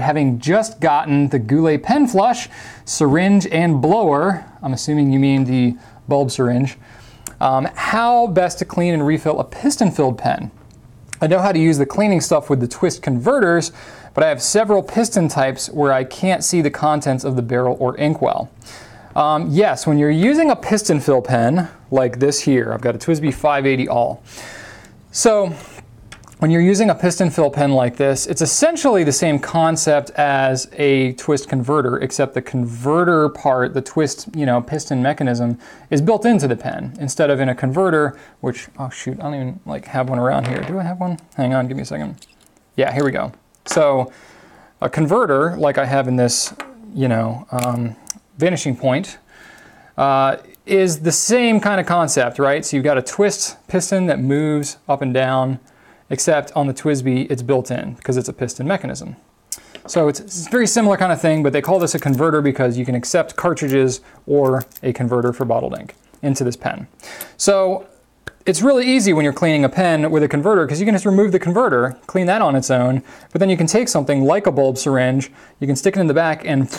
having just gotten the Goulet pen flush, syringe, and blower, I'm assuming you mean the bulb syringe, um, how best to clean and refill a piston-filled pen. I know how to use the cleaning stuff with the twist converters, but I have several piston types where I can't see the contents of the barrel or inkwell. Um, yes, when you're using a piston fill pen like this here, I've got a TWSBI 580 all. So when you're using a piston fill pen like this, it's essentially the same concept as a twist converter, except the converter part, the twist, you know, piston mechanism is built into the pen instead of in a converter, which, oh shoot, I don't even like have one around here. Do I have one? Hang on, give me a second. Yeah, here we go. So a converter, like I have in this, you know, um, vanishing point, uh, is the same kind of concept, right? So you've got a twist piston that moves up and down except on the TWSBI it's built in because it's a piston mechanism. So it's, it's a very similar kind of thing, but they call this a converter because you can accept cartridges or a converter for bottled ink into this pen. So it's really easy when you're cleaning a pen with a converter because you can just remove the converter, clean that on its own, but then you can take something like a bulb syringe, you can stick it in the back and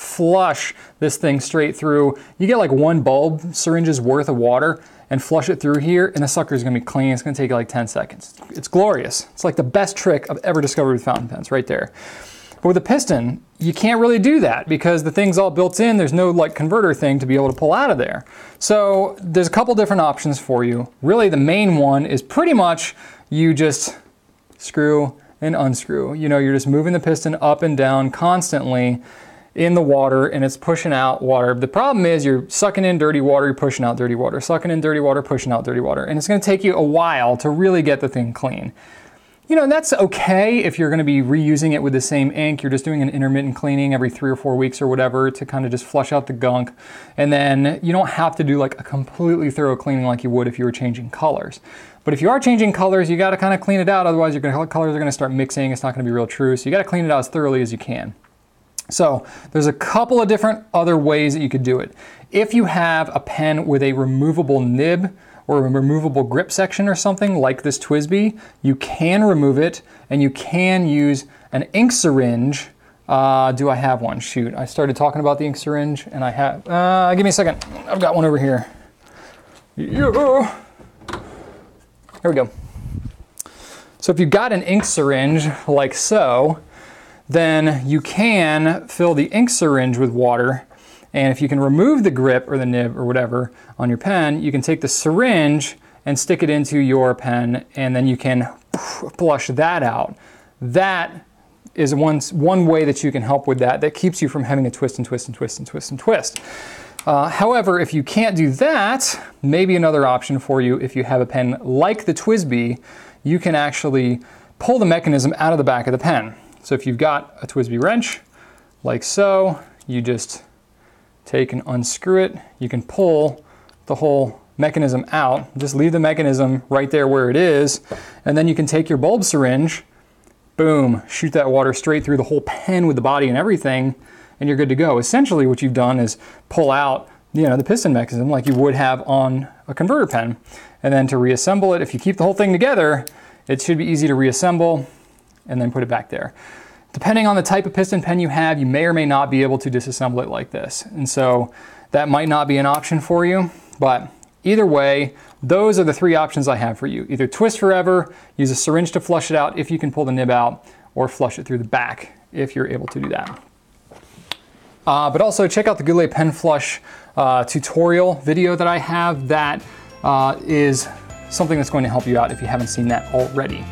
flush this thing straight through. You get like one bulb syringe's worth of water and flush it through here, and the sucker is gonna be clean. It's gonna take like 10 seconds. It's glorious. It's like the best trick I've ever discovered with fountain pens, right there. But with a piston, you can't really do that because the thing's all built in. There's no like converter thing to be able to pull out of there. So there's a couple different options for you. Really the main one is pretty much you just screw and unscrew. You know, you're just moving the piston up and down constantly in the water and it's pushing out water. The problem is you're sucking in dirty water, you're pushing out dirty water, sucking in dirty water, pushing out dirty water. And it's gonna take you a while to really get the thing clean. You know, and that's okay if you're gonna be reusing it with the same ink. You're just doing an intermittent cleaning every three or four weeks or whatever to kind of just flush out the gunk. And then you don't have to do like a completely thorough cleaning like you would if you were changing colors. But if you are changing colors, you gotta kind of clean it out. Otherwise, your colors are gonna start mixing. It's not gonna be real true. So you gotta clean it out as thoroughly as you can. So there's a couple of different other ways that you could do it. If you have a pen with a removable nib or a removable grip section or something like this TWSBI, you can remove it and you can use an ink syringe. Uh, do I have one? Shoot, I started talking about the ink syringe and I have, uh, give me a second. I've got one over here. Yeah. Here we go. So if you've got an ink syringe like so, then you can fill the ink syringe with water. And if you can remove the grip or the nib or whatever on your pen, you can take the syringe and stick it into your pen and then you can flush that out. That is one, one way that you can help with that. That keeps you from having to twist and twist and twist and twist and twist. Uh, however, if you can't do that, maybe another option for you if you have a pen like the TWSBI, you can actually pull the mechanism out of the back of the pen. So if you've got a TWSBI wrench, like so, you just take and unscrew it. You can pull the whole mechanism out. Just leave the mechanism right there where it is. And then you can take your bulb syringe, boom, shoot that water straight through the whole pen with the body and everything, and you're good to go. Essentially what you've done is pull out you know, the piston mechanism like you would have on a converter pen. And then to reassemble it, if you keep the whole thing together, it should be easy to reassemble and then put it back there. Depending on the type of piston pen you have, you may or may not be able to disassemble it like this. And so that might not be an option for you, but either way, those are the three options I have for you. Either twist forever, use a syringe to flush it out if you can pull the nib out, or flush it through the back if you're able to do that. Uh, but also check out the Goulet Pen Flush uh, tutorial video that I have. That uh, is something that's going to help you out if you haven't seen that already.